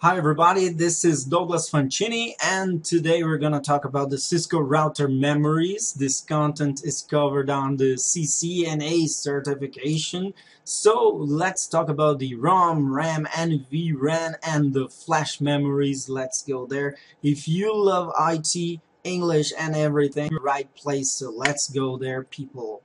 Hi everybody, this is Douglas Fantini and today we're going to talk about the Cisco router memories. This content is covered on the CCNA certification. So let's talk about the ROM, RAM, and and the flash memories. Let's go there. If you love IT, English, and everything, right place. So let's go there, people.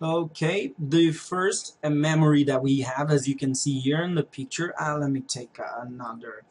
Okay, the first memory that we have, as you can see here in the picture, uh, let me take another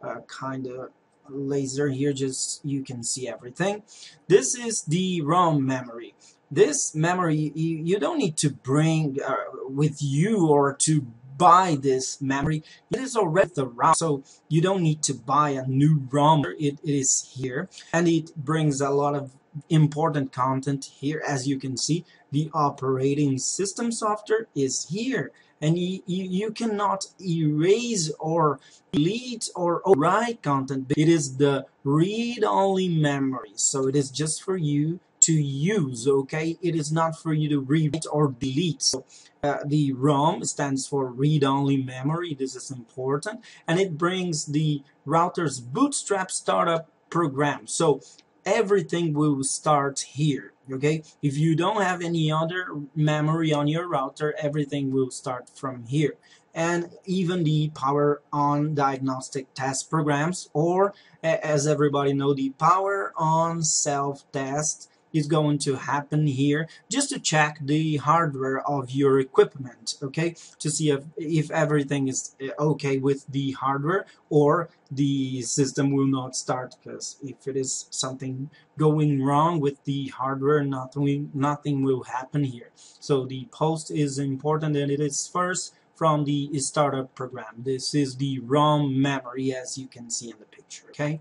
uh, kind of laser here, just you can see everything. This is the ROM memory. This memory, you, you don't need to bring uh, with you or to buy this memory. It is already the ROM, so you don't need to buy a new ROM. It, is here, and it brings a lot of important content here as you can see the operating system software is here and you, you, you cannot erase or delete or write content it is the read-only memory so it is just for you to use okay it is not for you to read or delete so uh, the ROM stands for read-only memory. This is important. And it brings the router's bootstrap startup program. So everything will start here okay? If you don't have any other memory on your router everything will start from here. And even the power on diagnostic test programs or as everybody know the power on self test is going to happen here. Just to check the hardware of your equipment okay? To see if, if everything is uh, okay with the hardware or the system will not start because if it is something going wrong with the hardware nothing nothing will happen here. So the post is important and it is first from the startup program. This is the ROM memory as you can see in the picture okay?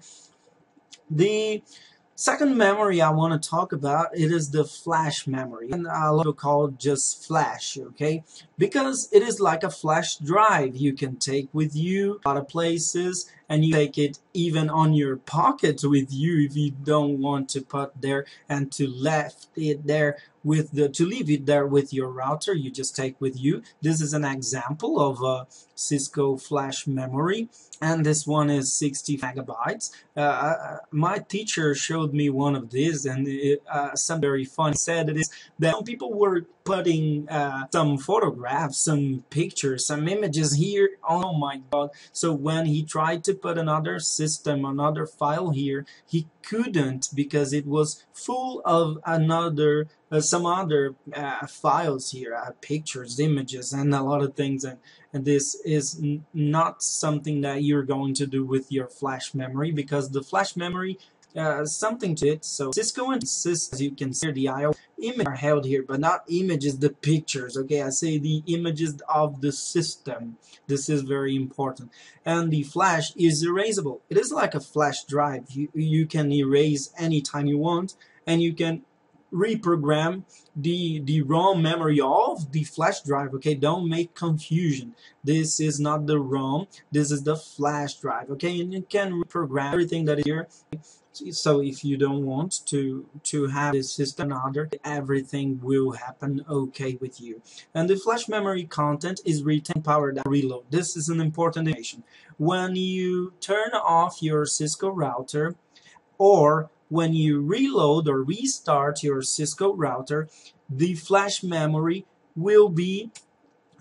The Second memory I want to talk about it is the flash memory. And I love to call just flash okay? Because it is like a flash drive you can take with you a lot of places and you take it even on your pocket with you if you don't want to put there and to left it there with the to leave it there with your router you just take with you. This is an example of a Cisco flash memory and this one is 60 megabytes. Uh, uh, my teacher showed me one of these and it, uh, some very fun said it is that people were putting uh, some photographs some pictures some images here. Oh my god. So when he tried to put another system another file here he couldn't because it was full of another uh, some other uh, files here, uh, pictures, images, and a lot of things. And, and this is not something that you're going to do with your flash memory because the flash memory uh, something to it. So Cisco and insists, as you can see, the I/O images are held here, but not images, the pictures. Okay, I say the images of the system. This is very important. And the flash is erasable. It is like a flash drive. You you can erase anytime you want, and you can reprogram the the ROM memory of the flash drive okay? Don't make confusion. This is not the ROM. This is the flash drive okay? And you can reprogram everything that is here. So if you don't want to to have this system order everything will happen okay with you. And the flash memory content is retain power that reload. This is an important information. When you turn off your Cisco router or when you reload or restart your Cisco router, the flash memory will be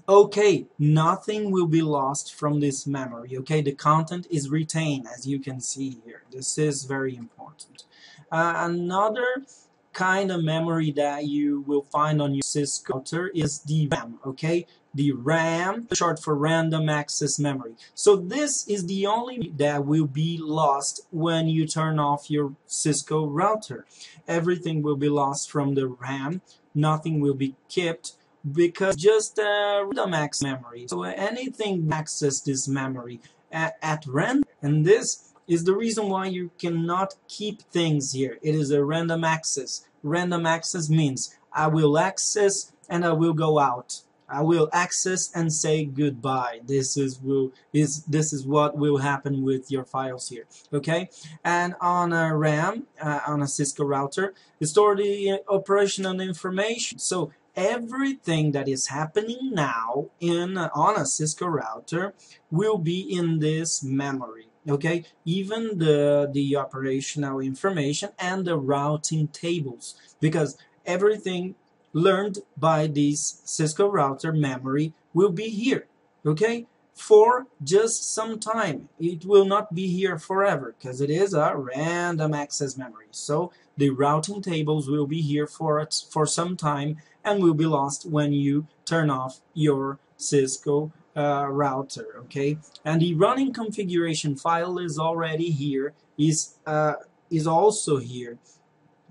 okay. Nothing will be lost from this memory. Okay, the content is retained as you can see here. This is very important. Uh, another kind of memory that you will find on your Cisco router is the RAM. Okay, the RAM, short for random access memory. So this is the only that will be lost when you turn off your Cisco router. Everything will be lost from the RAM. Nothing will be kept because just uh, random access memory. So anything access this memory at, at random, and this is the reason why you cannot keep things here. It is a random access. Random access means I will access and I will go out. I will access and say goodbye. This is will is this is what will happen with your files here. Okay, and on a RAM uh, on a Cisco router, store the operational information. So everything that is happening now in on a Cisco router will be in this memory okay even the the operational information and the routing tables because everything learned by this Cisco router memory will be here okay? For just some time. It will not be here forever because it is a random access memory. So the routing tables will be here for it for some time and will be lost when you turn off your Cisco uh, router okay? And the running configuration file is already here is uh, is also here.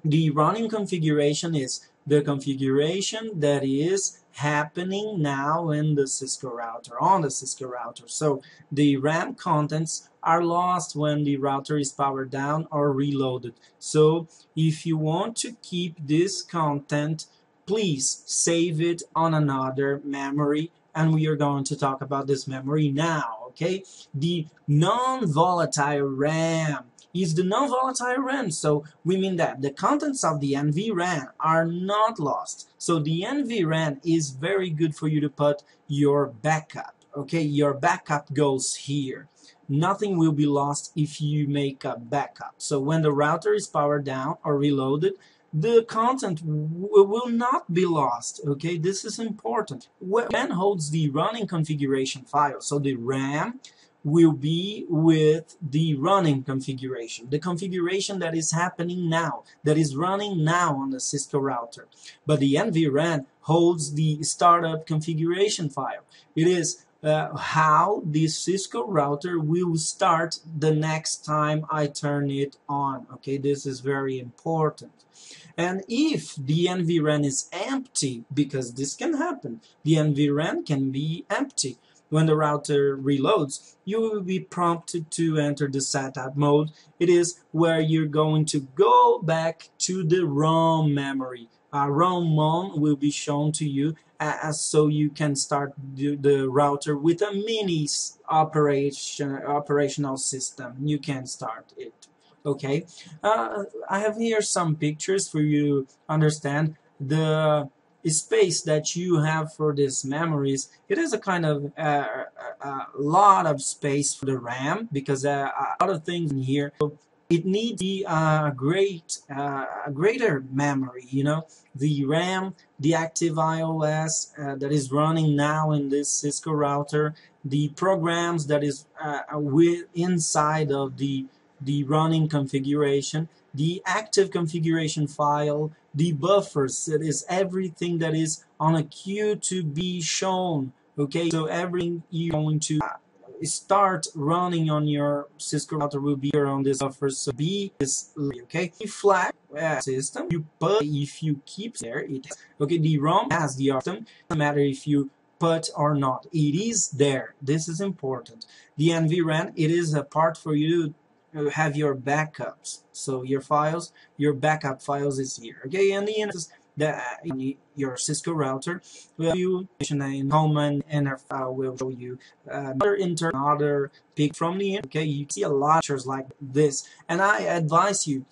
The running configuration is the configuration that is happening now in the Cisco router on the Cisco router. So the RAM contents are lost when the router is powered down or reloaded. So if you want to keep this content please save it on another memory and we are going to talk about this memory now okay? The non-volatile RAM is the non-volatile RAM so we mean that the contents of the NVRAM are not lost. So the NVRAM is very good for you to put your backup. Okay your backup goes here. Nothing will be lost if you make a backup. So when the router is powered down or reloaded the content will not be lost. Okay this is important. When holds the running configuration file so the RAM will be with the running configuration the configuration that is happening now that is running now on the Cisco router. But the NVRAM holds the startup configuration file. It is uh, how the Cisco router will start the next time I turn it on. Okay this is very important. And if the NVRAM is empty, because this can happen, the NVRAM can be empty. When the router reloads, you will be prompted to enter the setup mode. It is where you're going to go back to the ROM memory. A ROMmon will be shown to you as so you can start the, the router with a mini operation operational system. You can start it okay uh, I have here some pictures for you understand the space that you have for these memories it is a kind of uh, a, a lot of space for the RAM because uh, a lot of things in here. It needs a uh, great uh, a greater memory you know? The RAM the active iOS uh, that is running now in this Cisco router the programs that is uh, with inside of the the running configuration, the active configuration file, the buffers, it is everything that is on a queue to be shown. Okay, so everything you're going to start running on your Cisco router will be on this buffer. So be this okay. The flag uh, system you put if you keep there it okay the ROM has the option no matter if you put or not it is there this is important the NVRAM it is a part for you have your backups. So your files, your backup files is here. Okay, and the end is that your Cisco router will you in common inner file will show you uh, another inter another pick from the end. okay you see a lot of pictures like this and I advise you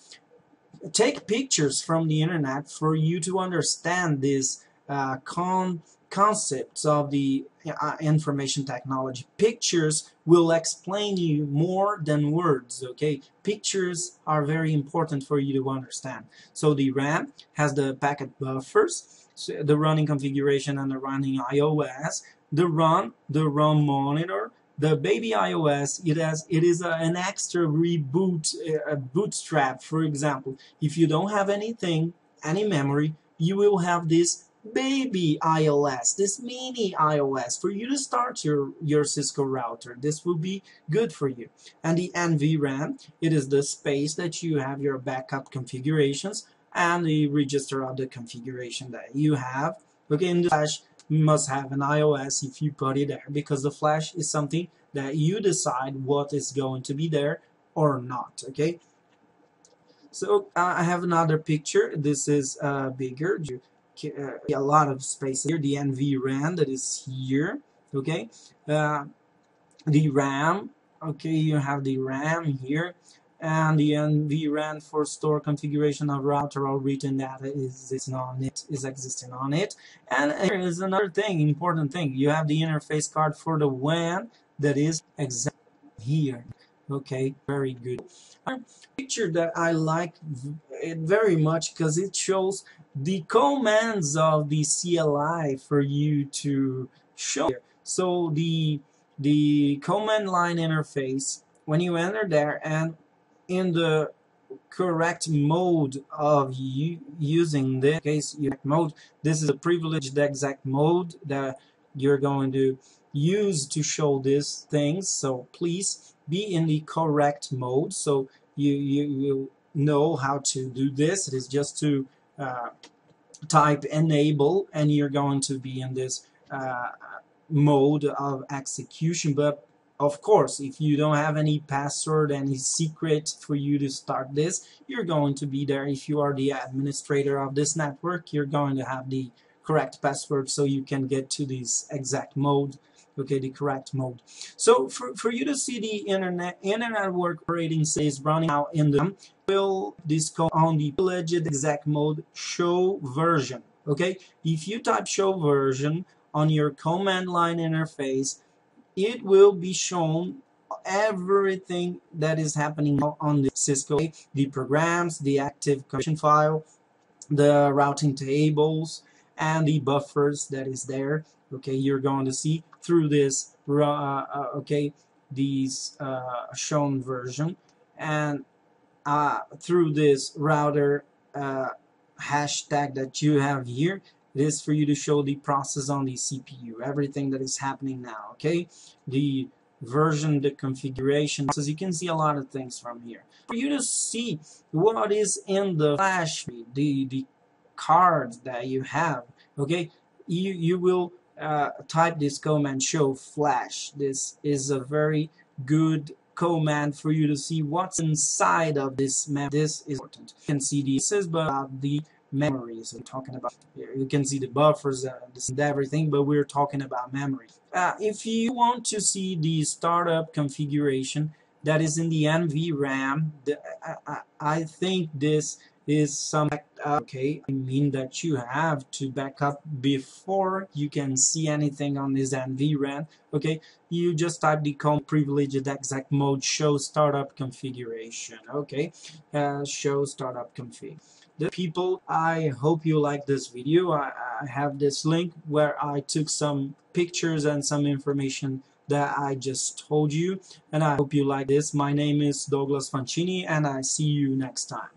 take pictures from the internet for you to understand this uh, con concepts of the uh, information technology. Pictures will explain you more than words, okay? Pictures are very important for you to understand. So the RAM has the packet buffers, so the running configuration and the running iOS, the run, the ROM monitor, the baby iOS, it has it is a, an extra reboot, a bootstrap. For example, if you don't have anything, any memory, you will have this baby iOS, this mini iOS for you to start your, your Cisco router. This will be good for you. And the NVRAM, it is the space that you have your backup configurations and the register of the configuration that you have. Okay, in the flash, must have an iOS if you put it there because the flash is something that you decide what is going to be there or not. Okay. So uh, I have another picture. This is uh, bigger a lot of space here. The NVRAM that is here, okay. Uh, the RAM, okay, you have the RAM here, and the NVRAM for store configuration of router or written data is, is on it, is existing on it. And here is another thing, important thing. You have the interface card for the WAN that is exactly here. Okay, very good. Picture that I like it very much because it shows the commands of the CLI for you to show. So the the command line interface when you enter there and in the correct mode of you using this case mode this is a privileged exec mode that you're going to use to show these things so please be in the correct mode so you you, you know how to do this it is just to uh, type enable and you're going to be in this uh, mode of execution but of course, if you don't have any password, any secret for you to start this, you're going to be there. If you are the administrator of this network, you're going to have the correct password so you can get to this exec mode okay the correct mode. So for, for you to see the internet internet work operating is running out in the will this go on the alleged exec mode show version okay? If you type show version on your command line interface it will be shown everything that is happening on the Cisco, the programs, the active configuration file, the routing tables, and the buffers that is there. Okay, you're going to see through this, uh, uh, okay, these uh, shown version, and uh, through this router uh, hashtag that you have here, it is for you to show the process on the CPU, everything that is happening now, okay? The version, the configuration, so you can see a lot of things from here. For you to see what is in the flash, the, the cards that you have, okay? You, you will uh, type this command show flash. This is a very good command for you to see what's inside of this map. This is important. You can see this is about the memories. I'm talking about you can see the buffers uh, and everything, but we're talking about memory. Uh, if you want to see the startup configuration that is in the NVRAM, the, I, I, think this is some okay I mean that you have to back up before you can see anything on this NVRAM. okay you just type the com privileged exec mode show startup configuration. Okay uh, show startup config. The people I hope you like this video. I, I have this link where I took some pictures and some information that I just told you and I hope you like this. My name is Douglas Fantini and I see you next time